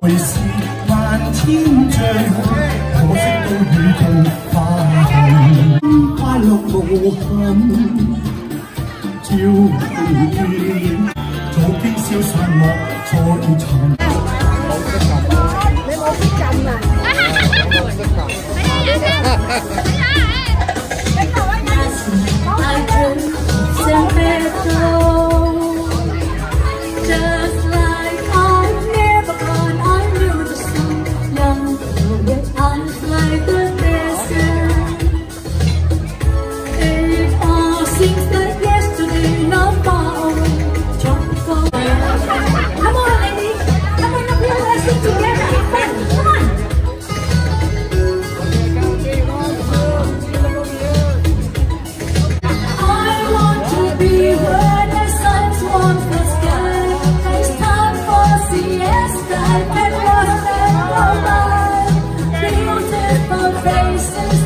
为是万天醉，可惜都如同快尽，快乐无憾。朝露艳左早经消散，我再寻。哎。faces